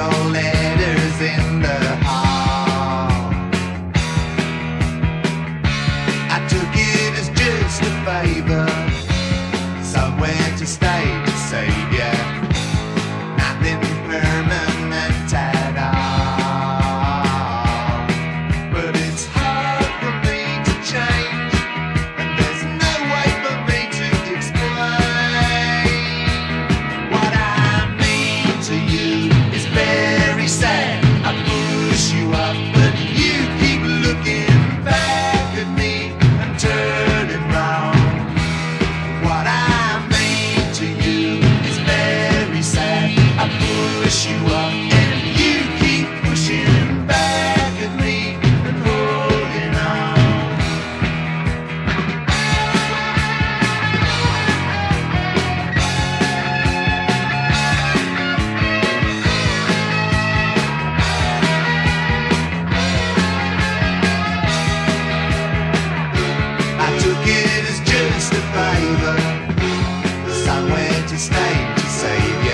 Your the push you up and you keep pushing back at me and holding on. I took it as just a favor, somewhere to stay to save you.